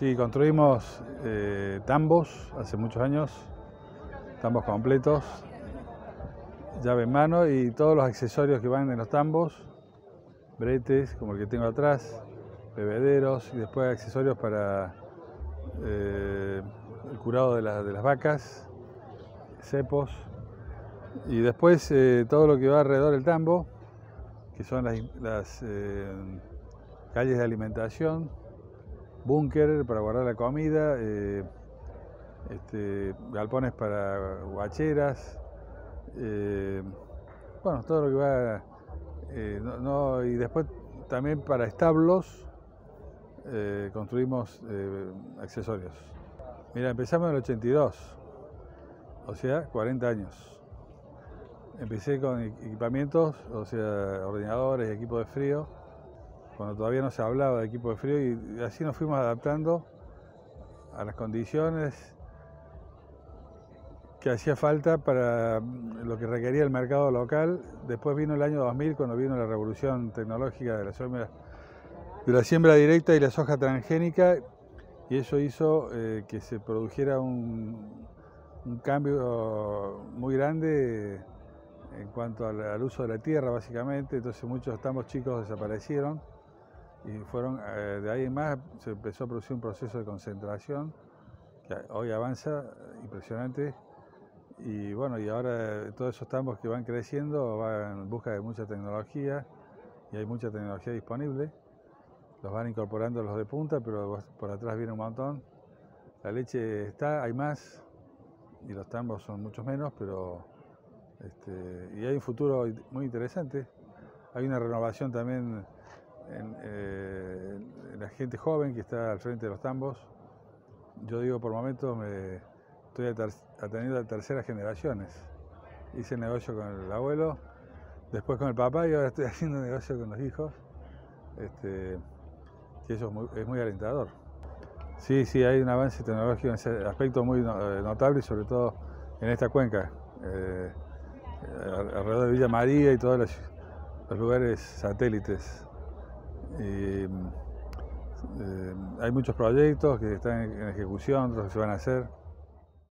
Sí, construimos eh, tambos hace muchos años, tambos completos, llave en mano y todos los accesorios que van en los tambos, bretes como el que tengo atrás, bebederos y después accesorios para eh, el curado de, las vacas, cepos y después eh, todo lo que va alrededor del tambo, que son las, calles de alimentación, búnker para guardar la comida, eh, este, galpones para guacheras, eh, bueno, todo lo que va, eh, y después también para establos construimos accesorios. Mira, empezamos en el 82, o sea, 40 años. Empecé con equipamientos, o sea, ordenadores, equipo de frío, cuando todavía no se hablaba de equipo de frío y así nos fuimos adaptando a las condiciones que hacía falta para lo que requería el mercado local. Después vino el año 2000 cuando vino la revolución tecnológica de la siembra, de la siembra directa y la soja transgénica y eso hizo eh, que se produjera un, cambio muy grande en cuanto al, al, uso de la tierra básicamente, entonces muchos estamos chicos desaparecieron y fueron, eh, de ahí en más se empezó a producir un proceso de concentración que hoy avanza impresionante y bueno, y ahora todos esos tambos que van creciendo van en busca de mucha tecnología y hay mucha tecnología disponible, los van incorporando los de punta, pero por atrás viene un montón. La leche está, hay más y los tambos son muchos menos, pero este, y hay un futuro muy interesante. Hay una renovación también en, eh, la gente joven que está al frente de los tambos. Yo digo, por momentos me estoy atendiendo a terceras generaciones. Hice negocio con el abuelo, después con el papá y ahora estoy haciendo negocio con los hijos. Este, y eso es muy, alentador. Sí, sí, hay un avance tecnológico en ese aspecto muy eh, notable y sobre todo en esta cuenca, eh, alrededor de Villa María y todos los lugares satélites eh, hay muchos proyectos que están en ejecución, otros que se van a hacer.